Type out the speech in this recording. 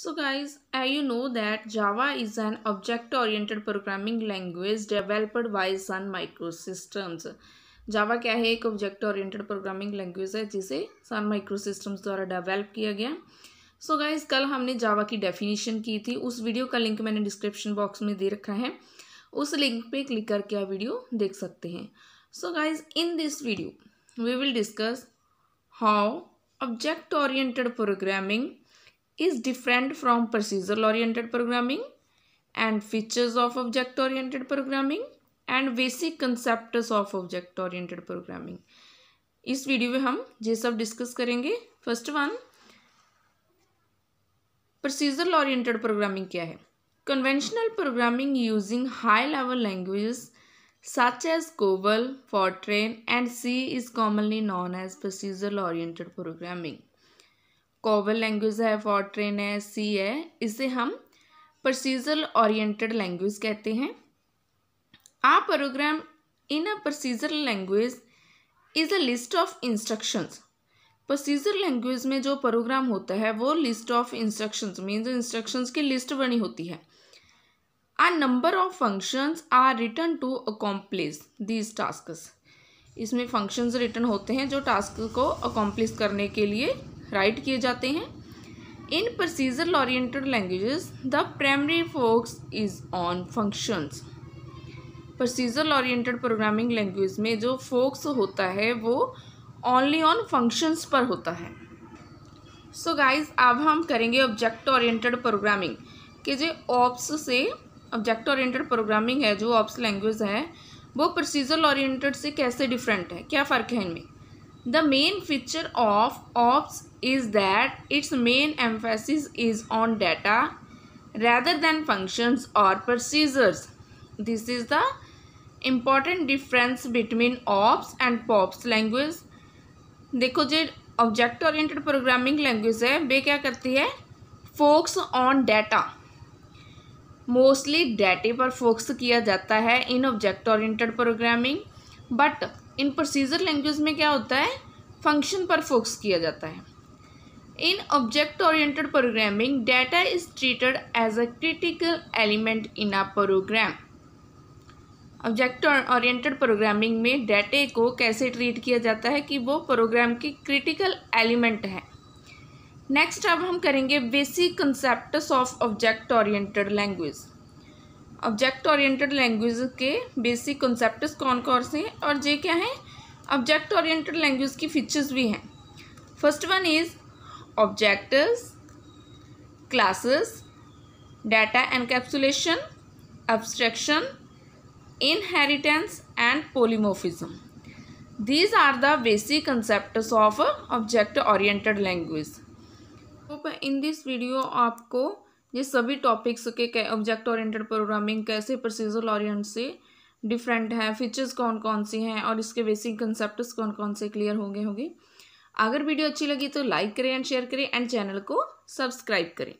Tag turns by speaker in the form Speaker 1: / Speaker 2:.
Speaker 1: So guys, uh, you know that Java is an object-oriented programming language developed by Sun Microsystems. जावा क्या है? एक object oriented programming language है जिसे सन Microsystems द्वारा develop किया गया। सो so गाइज़ कल हमने जावा की डेफिनेशन की थी। उस वीडियो का लिंक मैंने डिस्क्रिप्शन बॉक्स में दे रखा है। उस लिंक पे क्लिक करके आप वीडियो देख सकते हैं। So guys in this video we will discuss how object oriented programming is different from procedural oriented programming and features of object oriented programming and basic concept of object oriented programming इस video में हम ये सब discuss करेंगे first one procedural oriented programming क्या है conventional programming using high level languages such as COBOL, Fortran and C is commonly known as procedural oriented programming. कोवल language है फॉर्ट्रेन है, सी है, इसे हम प्रोसीजरल ओरिएंटेड लैंग्वेज कहते हैं। आ program in a procedural language is a list of instructions. Procedure language में जो प्रोग्राम होता है, वो list of instructions means instructions की लिस्ट बनी होती है। आ number of functions are written to accomplish these task इसमें फ़ंक्शंस रिटर्न होते हैं जो टास्क को अकॉम्प्लिस करने के लिए राइट किए जाते हैं। In procedure oriented languages the primary focus is on functions procedure oriented programming language में जो फोक्स होता है, वो ओनली ऑन फ़ंक्शंस पर होता है। सो so गाइज़ अब हम करेंगे ऑब्जेक्ट ओरिएंटेड प्रोग्रामिंग कि जो ऑप्स से ऑब्जेक्ट ओरिएंटेड प्रोग्रामिंग है, जो ऑप्स लैंग्वेज है, वो प्रोसीजर ओरिएंटेड से कैसे डिफरेंट है? क्या फ़र्क है इनमें? The main feature of OOPs is that its main emphasis is on data rather than functions और procedures this is the important difference between OOPs and POPs language देखो जो ऑब्जेक्ट ओरिएंटेड प्रोग्रामिंग लैंग्वेज है, वे क्या करती है? Focus on data mostly डाटे पर focus किया जाता है in object oriented programming but in procedure language में क्या होता है? फ़ंक्शन पर फोकस किया जाता है। In object oriented programming data is treated as a critical element in a program object oriented programming में डाटे को कैसे ट्रीट किया जाता है कि वो प्रोग्राम की क्रिटिकल एलिमेंट है। नेक्स्ट अब हम करेंगे basic concept of object oriented language object oriented language के बेसिक कॉन्सेप्ट कौन कौन से हैं और ये क्या है? ऑब्जेक्ट ओरिएंटेड लैंग्वेज की फीचर्स भी हैं। First one is objects classes data encapsulation inheritance and polymorphism. These are the basic concepts of object oriented language. तो इन दिस वीडियो आपको ये सभी टॉपिक्स के ऑब्जेक्ट ओरिएंटेड प्रोग्रामिंग कैसे प्रोसीजर ओरिएंट से डिफरेंट है फीचर्स कौन कौन सी हैं और इसके बेसिक कंसेप्ट कौन कौन से क्लियर हो गए होंगे अगर वीडियो अच्छी लगी तो लाइक करें एंड शेयर करें एंड चैनल को सब्सक्राइब करें।